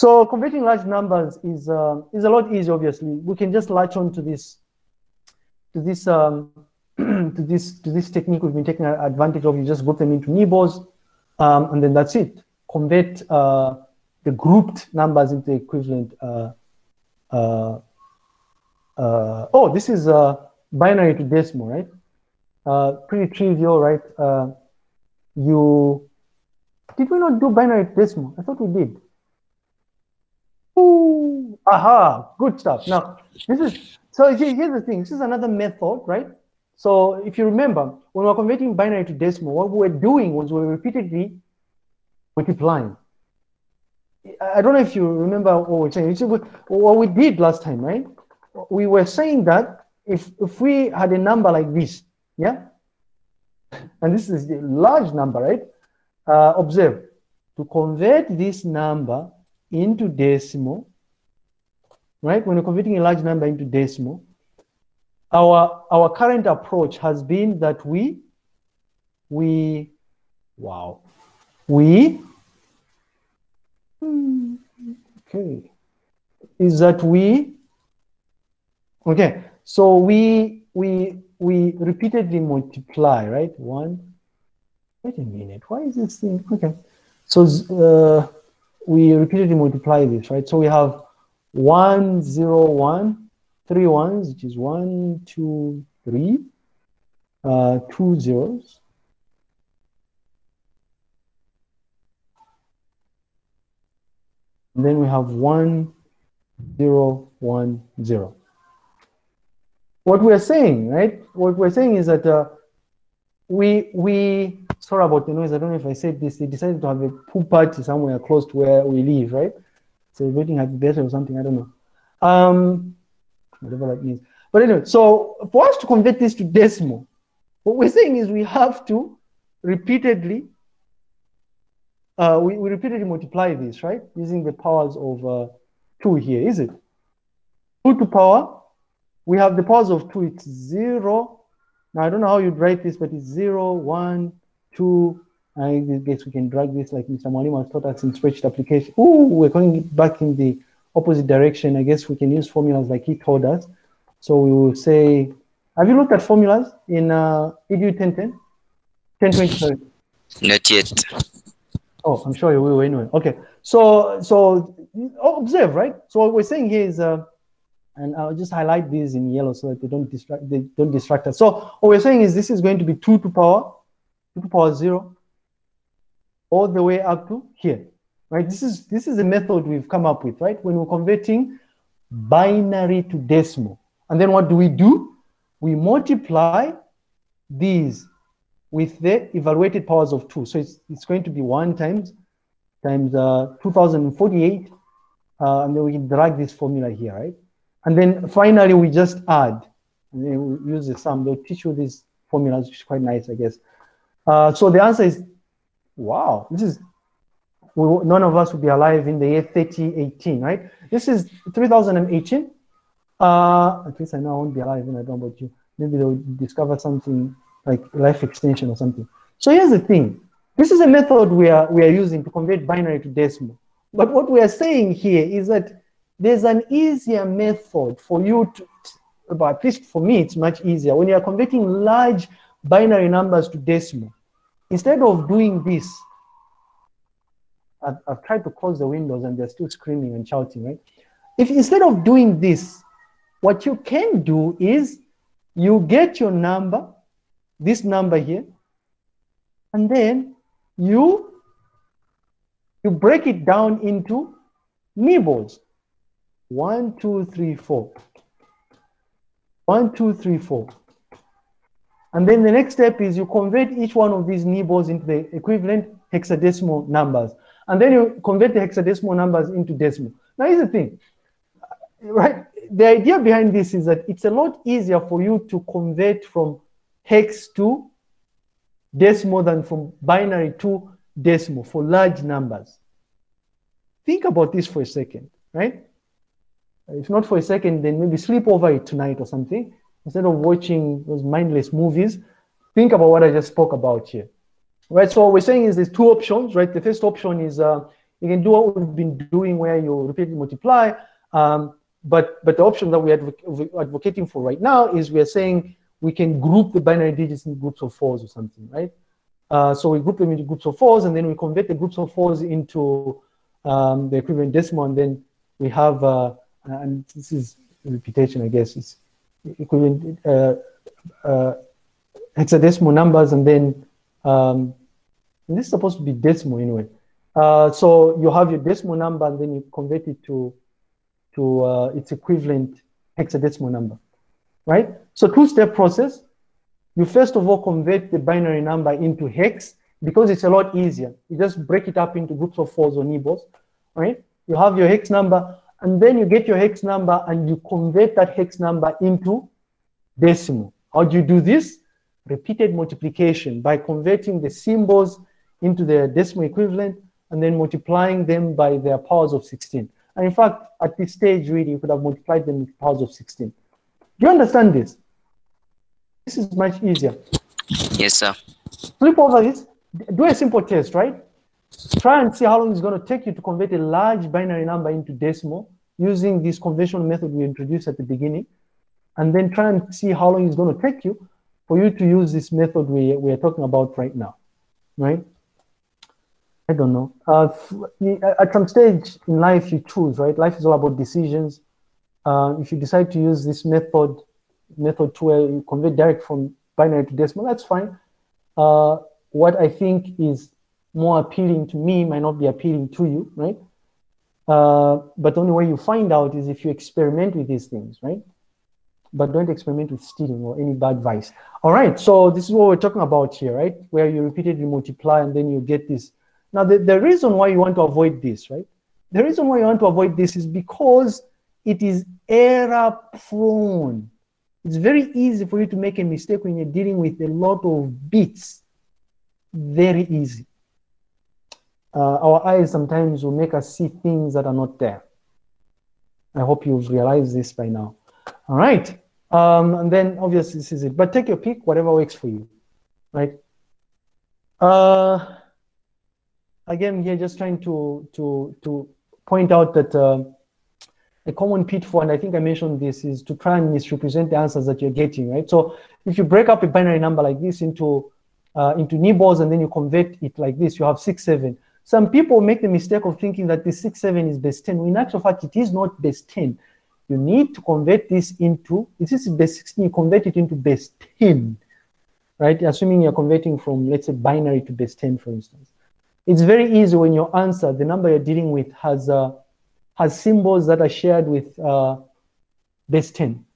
So converting large numbers is uh, is a lot easier. Obviously, we can just latch on to this to this um, to this to this technique we've been taking advantage of. You just group them into nibbles, um, and then that's it. Convert uh, the grouped numbers into equivalent. Uh, uh, uh, oh, this is uh, binary to decimal, right? Pretty trivial, right? You did we not do binary to decimal? I thought we did. Aha, good stuff. Now, this is so here's the thing. This is another method, right? So if you remember, when we are converting binary to decimal, what we were doing was we were repeatedly multiplying. I don't know if you remember what we saying. What we did last time, right? We were saying that if if we had a number like this, yeah, and this is a large number, right? Uh, observe to convert this number into decimal, right? When you're converting a large number into decimal, our our current approach has been that we we wow we okay is that we okay so we we we repeatedly multiply right one wait a minute why is this thing okay so uh, we repeatedly multiply this right so we have one zero one three ones, which is one, two, three, uh, two zeros. And then we have one, zero, one, zero. What we're saying, right? What we're saying is that uh, we we sorry about the noise. I don't know if I said this. They decided to have a pool party somewhere close to where we live, right? Celebrating happy birthday or something. I don't know. Um, whatever that means. But anyway, so for us to convert this to decimal, what we're saying is we have to repeatedly, uh, we, we repeatedly multiply this, right? Using the powers of uh, 2 here, is it? 2 to power, we have the powers of 2, it's 0. Now, I don't know how you'd write this, but it's 0, 1, 2. I guess we can drag this like Mr. Mwalimu has taught us in spreadsheet application. Ooh, we're going back in the opposite direction, I guess we can use formulas like he told us. So we will say, have you looked at formulas in uh, EDU 1010? 1020, Not yet. Oh, I'm sure you will anyway. Okay. So, so observe, right? So what we're saying here is, uh, and I'll just highlight these in yellow so that they don't distract, they don't distract us. So what we're saying is this is going to be two to power, two to power zero, all the way up to here right? This is this is a method we've come up with, right? When we're converting binary to decimal. And then what do we do? We multiply these with the evaluated powers of two. So it's, it's going to be one times times uh, 2048. Uh, and then we drag this formula here, right? And then finally, we just add. And then we use the sum. They'll teach you these formulas, which is quite nice, I guess. Uh, so the answer is, wow, this is we, none of us will be alive in the year 3018, right? This is 3018. Uh, at least I know I won't be alive when I don't about you. Maybe they'll discover something like life extension or something. So here's the thing. This is a method we are, we are using to convert binary to decimal. But what we are saying here is that there's an easier method for you to, but at least for me, it's much easier. When you are converting large binary numbers to decimal, instead of doing this, I've, I've tried to close the windows and they're still screaming and shouting, right? If instead of doing this, what you can do is you get your number, this number here, and then you you break it down into nibbles. One, two, three, four. One, two, three, four. And then the next step is you convert each one of these nibbles into the equivalent hexadecimal numbers. And then you convert the hexadecimal numbers into decimal. Now, here's the thing, right? The idea behind this is that it's a lot easier for you to convert from hex to decimal than from binary to decimal for large numbers. Think about this for a second, right? If not for a second, then maybe sleep over it tonight or something. Instead of watching those mindless movies, think about what I just spoke about here right? So what we're saying is there's two options, right? The first option is uh, You can do what we've been doing where you repeatedly multiply. Um, but, but the option that we're advocating for right now is we're saying we can group the binary digits in groups of fours or something, right? Uh, so we group them into groups of fours and then we convert the groups of fours into um, the equivalent decimal and then we have, uh, and this is repetition, I guess, it's equivalent uh, uh, hexadecimal numbers and then um, and this is supposed to be decimal anyway. Uh, so you have your decimal number and then you convert it to, to uh, its equivalent hexadecimal number, right? So two-step process. You first of all convert the binary number into hex because it's a lot easier. You just break it up into groups of fours or nibbles, right? You have your hex number and then you get your hex number and you convert that hex number into decimal. How do you do this? Repeated multiplication by converting the symbols into their decimal equivalent and then multiplying them by their powers of 16. And in fact, at this stage, really, you could have multiplied them with powers of 16. Do you understand this? This is much easier. Yes, sir. Flip over this. Do a simple test, right? Try and see how long it's going to take you to convert a large binary number into decimal using this conventional method we introduced at the beginning. And then try and see how long it's going to take you for you to use this method we, we are talking about right now, right? I don't know. Uh, at some stage in life, you choose, right? Life is all about decisions. Uh, if you decide to use this method, method to where you convert direct from binary to decimal, that's fine. Uh, what I think is more appealing to me might not be appealing to you, right? Uh, but the only way you find out is if you experiment with these things, right? But don't experiment with stealing or any bad vice. All right, so this is what we're talking about here, right? Where you repeatedly multiply and then you get this now, the, the reason why you want to avoid this, right? The reason why you want to avoid this is because it is error prone. It's very easy for you to make a mistake when you're dealing with a lot of bits. Very easy. Uh, our eyes sometimes will make us see things that are not there. I hope you've realized this by now. All right. Um, and then obviously this is it. But take your pick, whatever works for you. Right. Uh, again, here just trying to to to point out that uh, a common pitfall, and I think I mentioned this, is to try and misrepresent the answers that you're getting, right? So if you break up a binary number like this into uh, into nibbles and then you convert it like this, you have six seven. Some people make the mistake of thinking that the six seven is base ten. In actual fact, it is not base ten. You need to convert this into this is base sixteen. You convert it into base ten, right? Assuming you're converting from let's say binary to base ten, for instance. It's very easy when your answer, the number you're dealing with, has uh, has symbols that are shared with uh, base 10.